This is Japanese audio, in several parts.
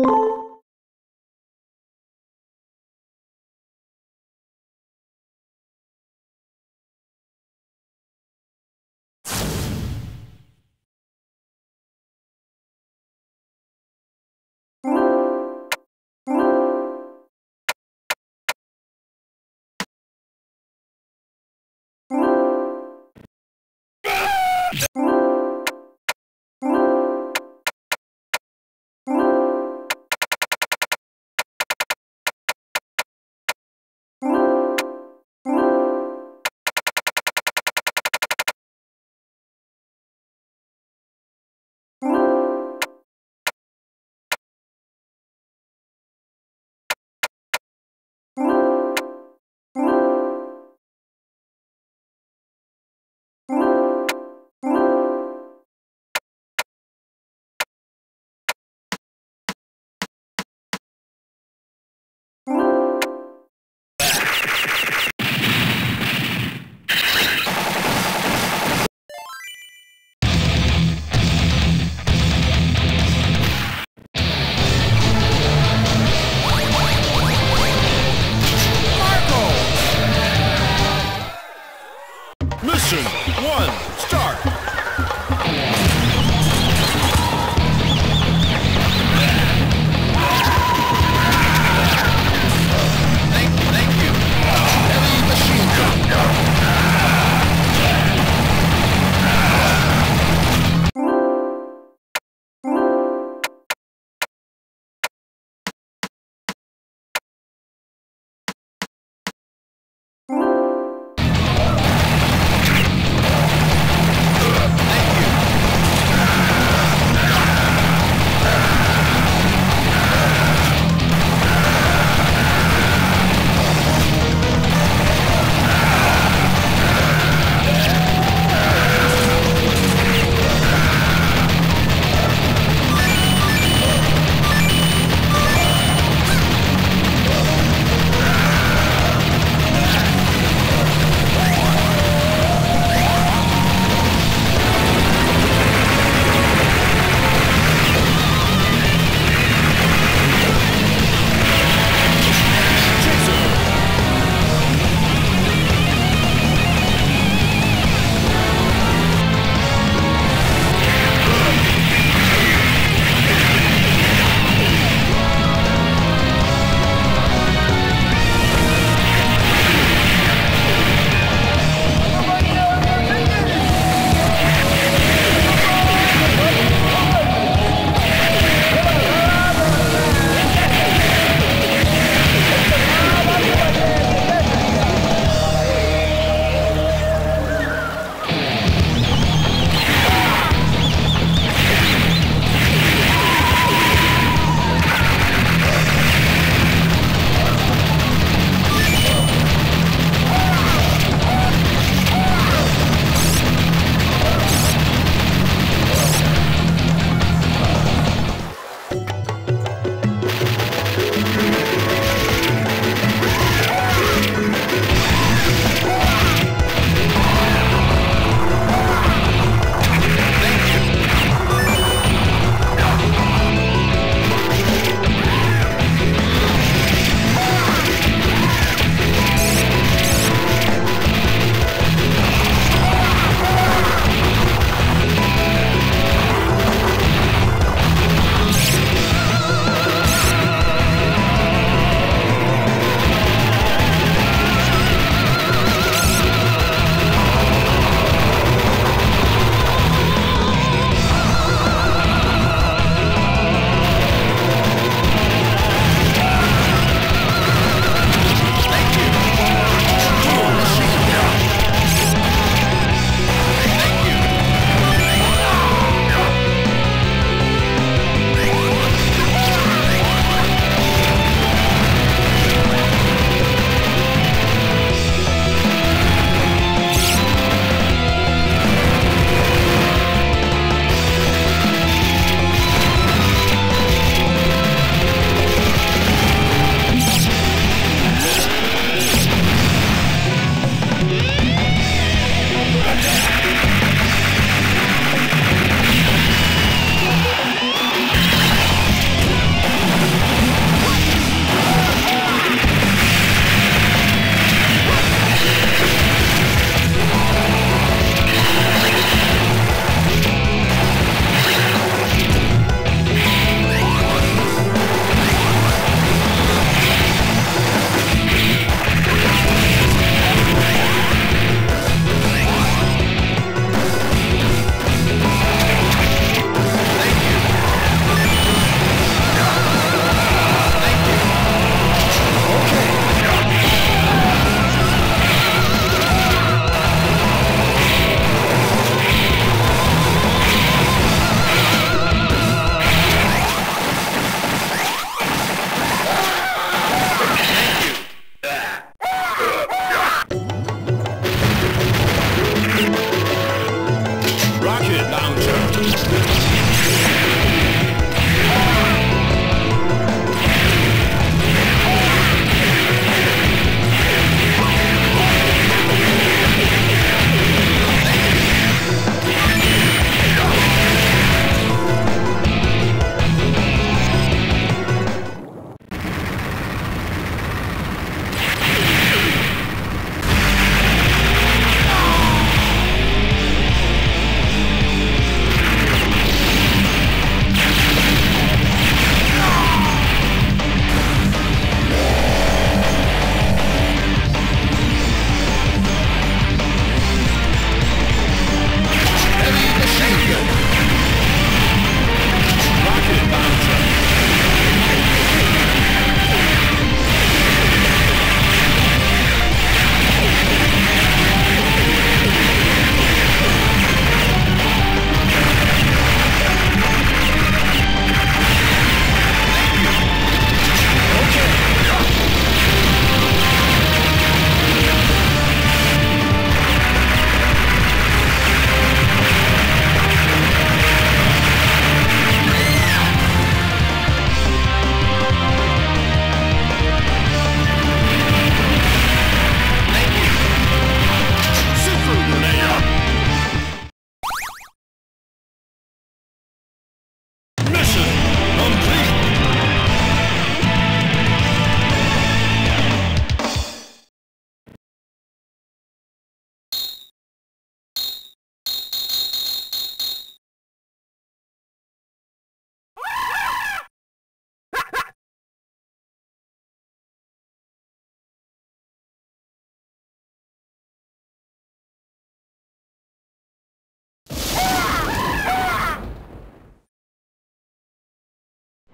Mission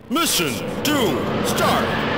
Mission 2, start!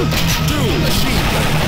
Dual machine gun.